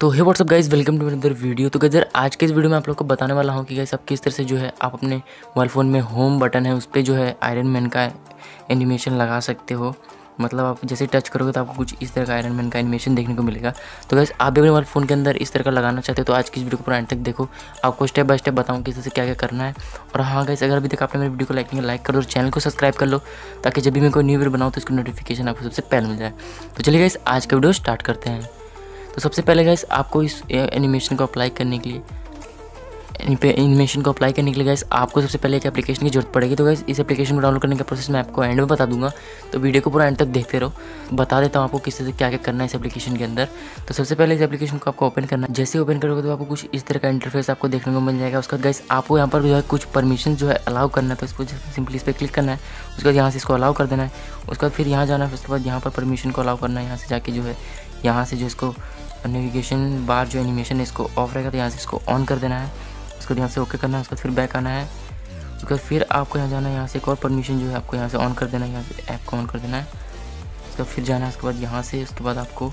तो hey WhatsApp guys welcome to another video तो गजर आज के इस वीडियो में आप लोग को बताने वाला हूँ कि गाइस आप किस तरह से जो है आप अपने मोबाइल फ़ोन में होम बटन है उस पर जो है आयरन मैन का एनिमेशन लगा सकते हो। मतलब आप जैसे टच करोगे तो आपको कुछ इस तरह का आयरन मैन का एनिमेशन देखने को मिलेगा। तो गैस आप भी अपने मोबाइल फ़ोन के अंदर इस तरह का लगाना चाहते हो तो आज की इस वीडियो को पूरा एंड तक देखो। आपको स्टेप बाय स्टेप बताऊँ किस तरह से क्या क्या करना है। और हाँ गैस अगर अभी तक आपने मेरे वीडियो को लाइक लाइक कर दो चैनल को सब्सक्राइब कर लो, ताकि जब भी मैं कोई न्यू वीडियो बनाऊँ तो इसकी नोटिफिकेशन आपको सबसे पहले मिल जाए। तो चलिए गैस आज का वीडियो स्टार्ट करते हैं। तो सबसे पहले गैस आपको इस एनिमेशन को अप्लाई करने के लिए एनिमेशन को अप्लाई करने के लिए गैस आपको सबसे पहले एक एप्लीकेशन की ज़रूरत पड़ेगी। तो गैस इस एप्लीकेशन को डाउनलोड करने का प्रोसेस मैं आपको एंड में बता दूँगा। तो वीडियो को पूरा एंड तक देखते रहो। बता देता हूँ आपको किस तरह क्या क्या करना है इस एप्लीकेशन के अंदर। तो सबसे पहले इस एप्लीकेशन को आपको ओपन करना है। जैसे ओपन करोगे तो आपको कुछ इस तरह का इंटरफेस आपको देखने को मिल जाएगा। उसका गैस आपको यहाँ पर जो है कुछ परमिशन जो है अलाउ करना है तो इसको सिंपली इस पर क्लिक करना है। उसके बाद यहाँ से इसको अलाउ कर देना है। उसके बाद फिर यहाँ जाना है उसके बाद यहाँ पर परमिशन को अलाउ करना है। यहाँ से जाके जो है, यहाँ से जो इसको नेविगेशन बार जो एनिमेशन है, इसको ऑफ़ रहेगा तो यहाँ से इसको ऑन कर देना है। इसको यहाँ से ओके करना है, उसके बाद फिर बैक आना है। उसके बाद फिर आपको यहाँ जाना है, यहाँ से एक और परमिशन जो है आपको यहाँ से ऑन कर देना है, यहाँ से ऐप को ऑन कर देना है। उसके बाद फिर जाना है, उसके बाद यहाँ से, उसके बाद आपको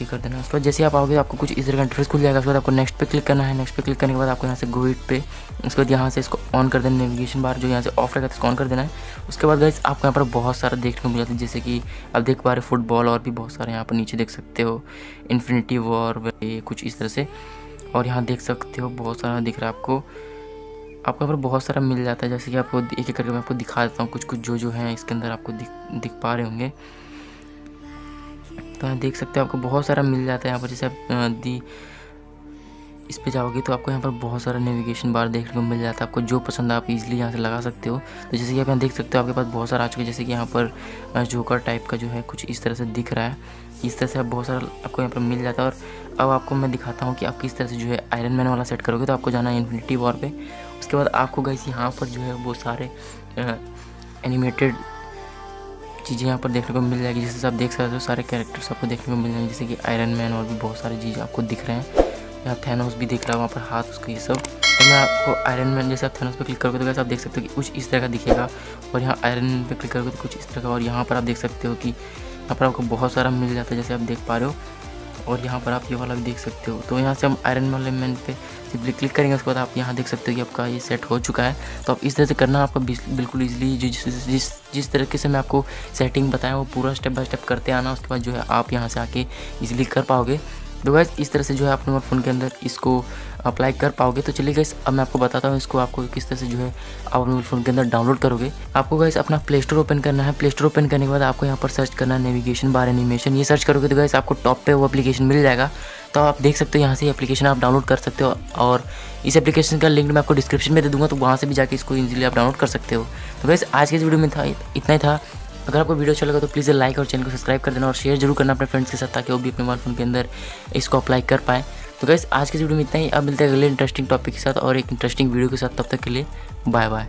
ये कर देना। उसके बाद जैसे आप आओगे, आपको कुछ तरह का इंटरफेस खुल जाएगा। उसके बाद आपको नेक्स्ट पे क्लिक करना है। नेक्स्ट पे क्लिक करने के बाद आपको यहाँ से गो इट पे। उसके बाद यहाँ से इसको ऑन कर देना। नेविगेशन बार जो यहाँ से ऑफ़ रहेगा तो इसको ऑन कर देना है। उसके बाद गाइस आपको यहाँ पर बहुत सारा देखने को मिल जाता है। जैसे कि आप देख पा रहे फुटबॉल और भी बहुत सारे यहाँ पर नीचे देख सकते हो। इन्फिनिटी वॉर कुछ इस तरह से। और यहाँ देख सकते हो, बहुत सारा दिख रहा है आपको। आपको यहाँ पर बहुत सारा मिल जाता है। जैसे कि आपको एक एक करके मैं आपको दिखा देता हूँ। कुछ कुछ जो जो है इसके अंदर आपको दिख दिख पा रहे होंगे। तो यहाँ देख सकते हो, आपको बहुत सारा मिल जाता है यहाँ पर। जैसे आप दी, इस पे जाओगे तो आपको यहाँ पर बहुत सारा नेविगेशन बार देखने को मिल जाता है। आपको जो पसंद है, आप इजीली यहाँ से लगा सकते हो। तो जैसे कि आप यहाँ देख सकते हो, आपके पास बहुत सारा आ चुका है जैसे कि यहाँ पर जोकर टाइप का जो है, कुछ इस तरह से दिख रहा है। इस तरह से आप बहुत सारा आपको यहाँ पर मिल जाता है। और अब आपको मैं दिखाता हूँ कि आप किस तरह से जो है आयरन मैन वाला सेट करोगे तो आपको जाना है इन्फिनिटी वॉर पे। उसके बाद आपको गैस यहाँ पर जो है वो सारे एनिमेटेड चीज़ें यहाँ पर देखने को मिल जाएगी, जैसे आप देख सकते हो सारे कैरेक्टर्स आपको देखने को मिल जाएँगे, जैसे कि आयरन मैन और भी बहुत सारी चीज़ें आपको दिख रहे हैं। यहाँ थैनोस भी दिख रहा है, वहाँ पर हाथ उसका ये सब। तो मैं आपको आयरन मैन जैसे आप थैनोस पर क्लिक करोगे तो वैसे आप देख सकते हो कि कुछ इस तरह का दिखेगा। और यहाँ आयरन मैन पर क्लिक करोगे तो कुछ इस तरह का, और यहाँ पर आप देख सकते हो कि यहाँ पर आपको बहुत सारा मिल जाता है, जैसे आप देख पा रहे हो। और यहाँ पर आप ये वाला भी देख सकते हो। तो यहाँ से हम आयरन वाले मैन पे सिंपली क्लिक करेंगे, उसके बाद आप यहाँ देख सकते हो कि आपका ये सेट हो चुका है। तो आप इस तरह से करना आपका बिल्कुल ईजिली जिस जिस जिस तरीके से मैं आपको सेटिंग बताया, वो पूरा स्टेप बाय स्टेप करते आना, उसके बाद जो है आप यहाँ से आके ईजिली कर पाओगे। तो गैस इस तरह से जो है अपने मोबाइल फ़ोन के अंदर इसको अप्लाई कर पाओगे। तो चलिए गैस अब मैं आपको बताता हूँ इसको आपको किस तरह से जो है आप अपने फ़ोन के अंदर डाउनलोड करोगे। आपको गैस अपना प्ले स्टोर ओपन करना है। प्ले स्टोर ओपन करने के बाद आपको यहाँ पर सर्च करना है नेविगेशन बार एनिमेशन ये सर्च करोगे तो गैस आपको टॉप पे वो एप्लीकेशन मिल जाएगा। तो आप देख सकते हो यहाँ से एप्लीकेशन आप डाउनलोड कर सकते हो और इस एप्लीकेशन का लिंक मैं आपको डिस्क्रिप्शन में दे दूँगा तो वहाँ से भी जाकर इसको ईजिली आप डाउनलोड कर सकते हो। तो वैसे आज के इस वीडियो में था, इतना ही था। अगर आपको वीडियो अच्छा लगा तो प्लीज़ लाइक और चैनल को सब्सक्राइब कर देना और शेयर ज़रूर करना अपने फ्रेंड्स के साथ ताकि वो भी अपने मोबाइल फ़ोन के अंदर इसको अप्लाई कर पाए। तो गैस आज के वीडियो में इतना ही। अब मिलते हैं अगले इंटरेस्टिंग टॉपिक के साथ और एक इंटरेस्टिंग वीडियो के साथ। तब तक के लिए बाय बाय